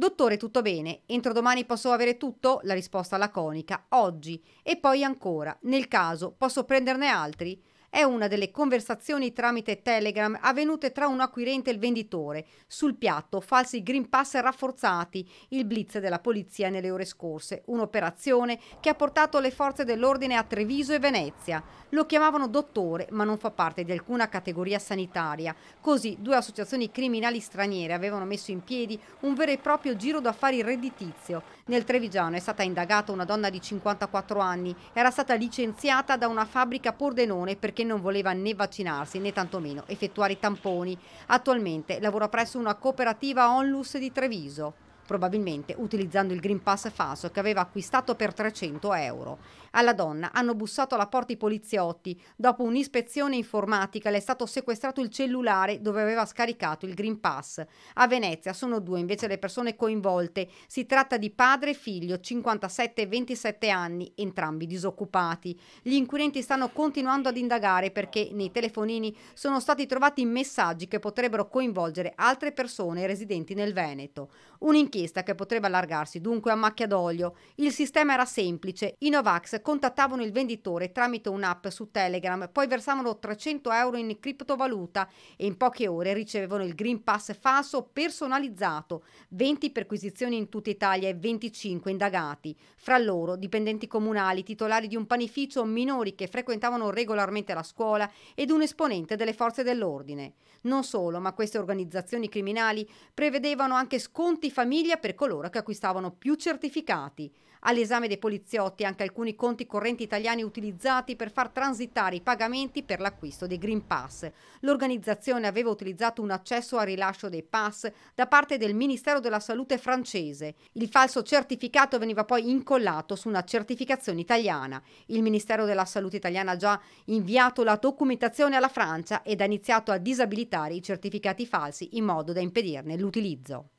Dottore, tutto bene? Entro domani posso avere tutto? La risposta laconica. Oggi. E poi ancora. Nel caso, posso prenderne altri? È una delle conversazioni tramite Telegram avvenute tra un acquirente e il venditore. Sul piatto falsi Green Pass rafforzati, il blitz della polizia nelle ore scorse, un'operazione che ha portato le forze dell'ordine a Treviso e Venezia. Lo chiamavano dottore, ma non fa parte di alcuna categoria sanitaria. Così due associazioni criminali straniere avevano messo in piedi un vero e proprio giro d'affari redditizio. Nel Trevigiano è stata indagata una donna di 54 anni, era stata licenziata da una fabbrica Pordenone perché perché non voleva né vaccinarsi né tantomeno effettuare i tamponi. Attualmente lavora presso una cooperativa Onlus di Treviso probabilmente utilizzando il Green Pass falso che aveva acquistato per 300 euro. Alla donna hanno bussato alla porta i poliziotti. Dopo un'ispezione informatica le è stato sequestrato il cellulare dove aveva scaricato il Green Pass. A Venezia sono due invece le persone coinvolte. Si tratta di padre e figlio, 57 e 27 anni, entrambi disoccupati. Gli inquirenti stanno continuando ad indagare perché nei telefonini sono stati trovati messaggi che potrebbero coinvolgere altre persone residenti nel Veneto. Un'inchiesta un'inchiesta che potrebbe allargarsi dunque a macchia d'olio. Il sistema era semplice. I Novax contattavano il venditore tramite un'app su Telegram, poi versavano 300 euro in criptovaluta e in poche ore ricevevano il Green Pass falso personalizzato. 20 perquisizioni in tutta Italia e 25 indagati. Fra loro dipendenti comunali, titolari di un panificio, minori che frequentavano regolarmente la scuola ed un esponente delle forze dell'ordine. Non solo, ma queste organizzazioni criminali prevedevano anche sconti famiglie famiglia per coloro che acquistavano più certificati. All'esame dei poliziotti anche alcuni conti correnti italiani utilizzati per far transitare i pagamenti per l'acquisto dei Green Pass. L'organizzazione aveva utilizzato un accesso al rilascio dei pass da parte del Ministero della Salute francese. Il falso certificato veniva poi incollato su una certificazione italiana. Il Ministero della Salute italiana ha già inviato la documentazione alla Francia ed ha iniziato a disabilitare i certificati falsi in modo da impedirne l'utilizzo.